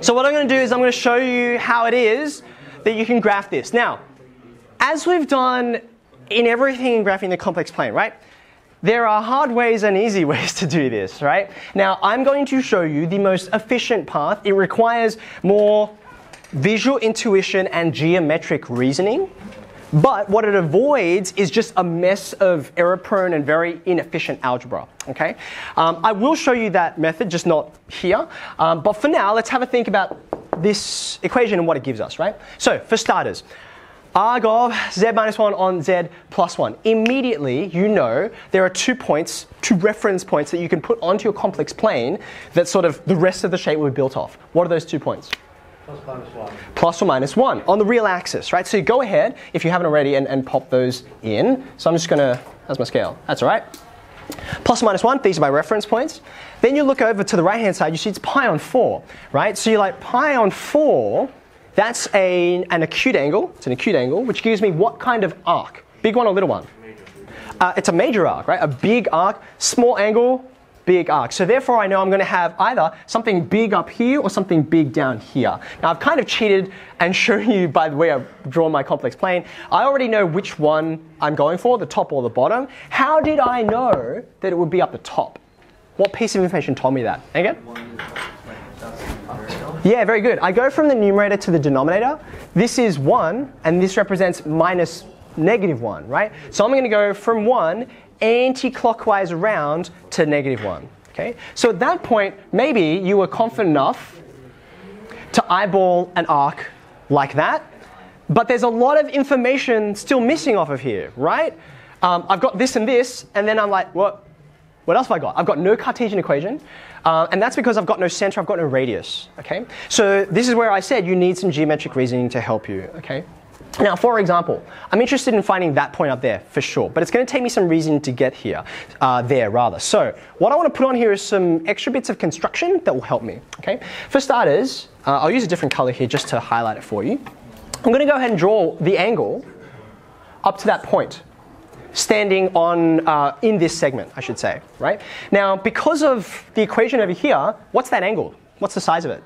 So what I'm going to do is I'm going to show you how it is that you can graph this. Now, as we've done in everything in graphing the complex plane, right? There are hard ways and easy ways to do this, right? Now, I'm going to show you the most efficient path. It requires more visual intuition and geometric reasoning. But what it avoids is just a mess of error prone and very inefficient algebra. Okay? Um, I will show you that method, just not here. Um, but for now, let's have a think about this equation and what it gives us, right? So, for starters, arg of z minus 1 on z plus 1. Immediately, you know there are two points, two reference points that you can put onto your complex plane that sort of the rest of the shape will be built off. What are those two points? Plus minus 1. plus or minus 1 on the real axis, right? So you go ahead, if you haven't already, and, and pop those in. So I'm just going to, that's my scale. That's all right. Plus or minus 1, these are my reference points. Then you look over to the right-hand side, you see it's pi on 4, right? So you're like, pi on 4, that's a, an acute angle. It's an acute angle, which gives me what kind of arc? Big one or little one? Uh, it's a major arc, right? A big arc, small angle, big arc. So therefore I know I'm going to have either something big up here or something big down here. Now I've kind of cheated and shown you by the way I've drawn my complex plane. I already know which one I'm going for, the top or the bottom. How did I know that it would be up the top? What piece of information told me that? Again? Yeah, very good. I go from the numerator to the denominator. This is 1, and this represents minus negative 1, right? So I'm going to go from 1 anti-clockwise around to negative 1. Okay? So at that point, maybe you were confident enough to eyeball an arc like that, but there's a lot of information still missing off of here, right? Um, I've got this and this, and then I'm like, what? What else have I got? I've got no Cartesian equation, uh, and that's because I've got no center, I've got no radius. Okay, so this is where I said you need some geometric reasoning to help you. Okay. Now, for example, I'm interested in finding that point up there for sure, but it's going to take me some reason to get here, uh, there rather. So, what I want to put on here is some extra bits of construction that will help me. Okay, for starters, uh, I'll use a different color here just to highlight it for you. I'm going to go ahead and draw the angle up to that point standing on uh, in this segment, I should say, right? Now, because of the equation over here, what's that angle? What's the size of it?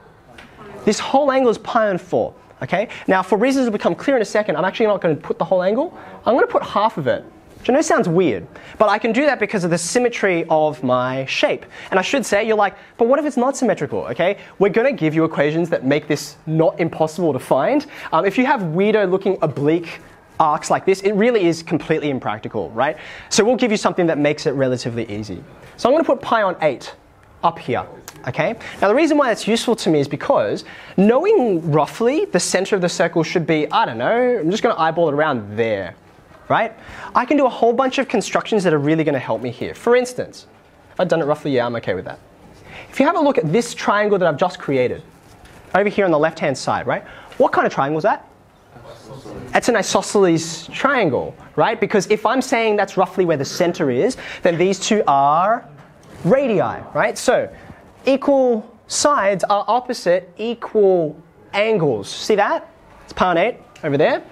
This whole angle is pi on 4. Okay? Now, for reasons to become clear in a second, I'm actually not going to put the whole angle. I'm going to put half of it. Which I know sounds weird, but I can do that because of the symmetry of my shape. And I should say, you're like, but what if it's not symmetrical? Okay, we're going to give you equations that make this not impossible to find. Um, if you have weirdo looking oblique arcs like this, it really is completely impractical, right? So we'll give you something that makes it relatively easy. So I'm going to put pi on 8 up here. Okay? Now the reason why that's useful to me is because knowing roughly the center of the circle should be, I don't know, I'm just going to eyeball it around there. Right? I can do a whole bunch of constructions that are really going to help me here. For instance, if I've done it roughly, yeah, I'm okay with that. If you have a look at this triangle that I've just created, over here on the left hand side, right? What kind of triangle is that? That's an isosceles triangle, right? Because if I'm saying that's roughly where the center is, then these two are radii, right? So equal sides are opposite equal angles. See that? It's pi 8 over there.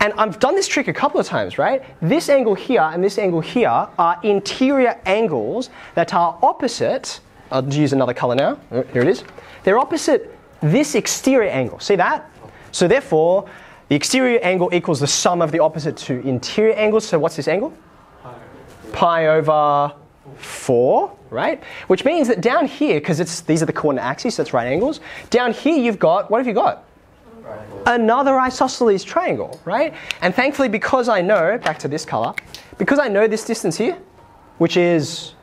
And I've done this trick a couple of times, right? This angle here and this angle here are interior angles that are opposite. I'll use another color now. Oh, Here it is. They're opposite this exterior angle. See that? So therefore, the exterior angle equals the sum of the opposite two interior angles. So what's this angle? Pi over 4, right? Which means that down here, because it's these are the coordinate axes, so that's right angles. Down here you've got, what have you got? Another isosceles triangle, right? And thankfully, because I know, back to this color, because I know this distance here, which is,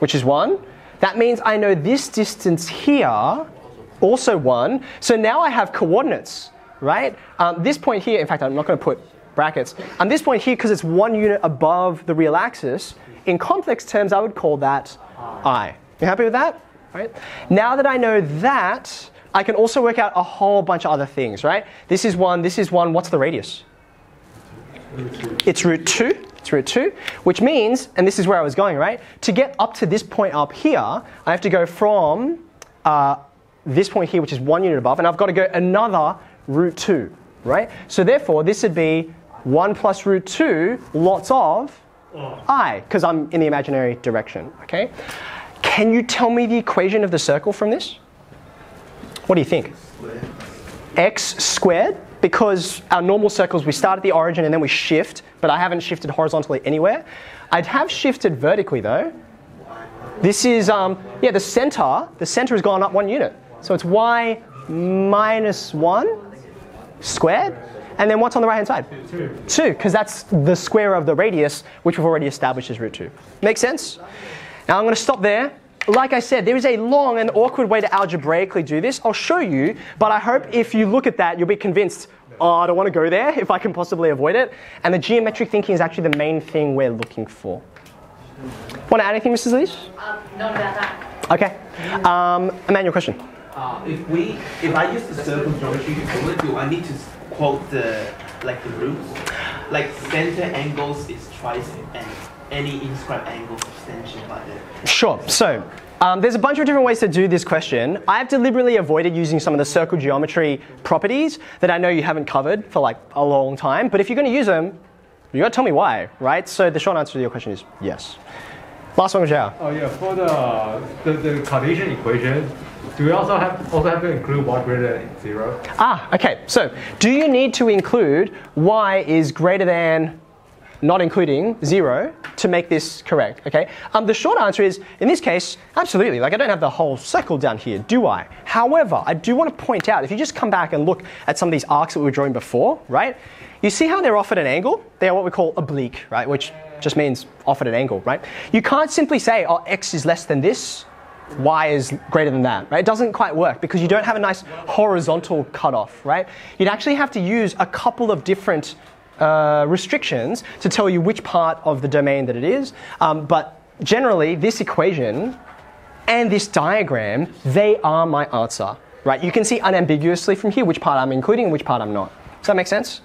which is 1, that means I know this distance here, also 1. So now I have coordinates, right? Um, this point here, in fact, I'm not going to put brackets. On this point here, because it's one unit above the real axis, in complex terms, I would call that i. You happy with that? Right? Now that I know that, I can also work out a whole bunch of other things, right? This is one, this is one, what's the radius? It's root 2. It's root 2, which means, and this is where I was going, right? To get up to this point up here, I have to go from uh, this point here, which is one unit above, and I've got to go another root 2, right? So therefore, this would be 1 plus root 2 lots of i, because I'm in the imaginary direction, okay? Can you tell me the equation of the circle from this? What do you think? x squared because our normal circles we start at the origin and then we shift, but I haven't shifted horizontally anywhere. I'd have shifted vertically though. This is, um, yeah, the center, the center has gone up one unit. So it's y minus 1 squared. And then what's on the right hand side? 2. 2, because that's the square of the radius, which we've already established as root 2. Make sense? Now I'm going to stop there like I said, there is a long and awkward way to algebraically do this. I'll show you, but I hope if you look at that, you'll be convinced, oh, I don't want to go there if I can possibly avoid it. And the geometric thinking is actually the main thing we're looking for. Want to add anything, Mrs. Lees? Um, not about that. Okay. Um, Emmanuel, question. Uh, if we, if I use the circle geometry formula, do I need to quote the like the roots? Like center angles is twice and any inscribed angle subtended by the. Sure. So. Um, there's a bunch of different ways to do this question. I've deliberately avoided using some of the circle geometry properties that I know you haven't covered for like a long time. But if you're going to use them, you got to tell me why, right? So the short answer to your question is yes. Last one, Zhao. Oh yeah, for the, the the Cartesian equation, do we also have also have to include y greater than zero? Ah, okay. So do you need to include y is greater than not including zero to make this correct, okay? Um, the short answer is, in this case, absolutely. Like I don't have the whole circle down here, do I? However, I do want to point out, if you just come back and look at some of these arcs that we were drawing before, right? You see how they're off at an angle? They are what we call oblique, right? Which just means off at an angle, right? You can't simply say, oh, x is less than this, y is greater than that, right? It doesn't quite work because you don't have a nice horizontal cutoff, right? You'd actually have to use a couple of different uh, restrictions to tell you which part of the domain that it is. Um, but generally, this equation and this diagram, they are my answer, right? You can see unambiguously from here which part I'm including and which part I'm not. Does that make sense?